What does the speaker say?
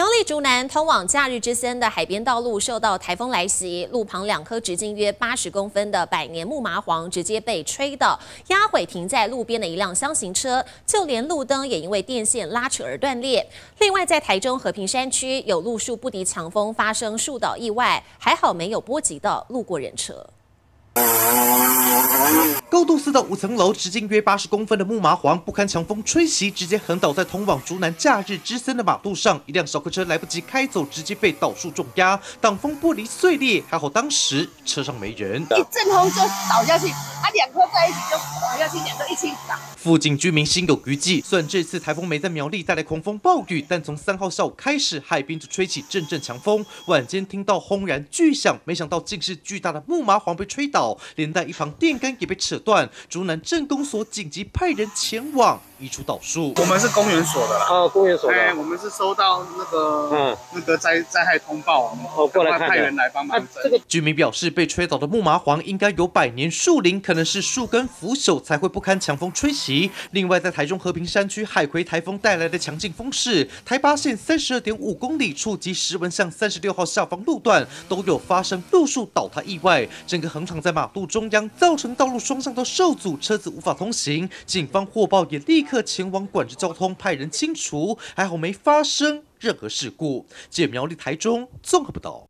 苗栗竹南通往假日之森的海边道路受到台风来袭，路旁两棵直径约八十公分的百年木麻黄直接被吹倒，压毁停在路边的一辆箱型车，就连路灯也因为电线拉扯而断裂。另外，在台中和平山区有路树不敌强风发生树倒意外，还好没有波及到路过人车。高度四到五层楼，直径约八十公分的木麻黄不堪强风吹袭，直接横倒在通往竹南假日之森的马路上。一辆小客车来不及开走，直接被倒树重压，挡风玻璃碎裂。还好当时车上没人，一阵风就倒下去，啊，两颗在一起就倒下去，两个一起倒。附近居民心有余悸。虽然这次台风没在苗栗带来狂风暴雨，但从三号下午开始，海边就吹起阵阵强风，晚间听到轰然巨响，没想到竟是巨大的木麻黄被吹倒。连带一旁电杆也被扯断，竹南镇公所紧急派人前往移除倒树。我们是公园所的啦，哦，公园所的。哎，我们是收到那个嗯那个灾灾害通报，哦，过来派人来帮忙。这个居民表示，被吹倒的木麻黄应该有百年树龄，可能是树根腐朽才会不堪强风吹袭。另外，在台中和平山区海葵台风带来的强劲风势，台八线三十二点五公里处及石文巷三十六号下方路段都有发生路树倒塌意外，整个横躺在马路。中央造成道路双向都受阻，车子无法通行。警方获报也立刻前往管制交通，派人清除。还好没发生任何事故。借苗栗台中综合报道。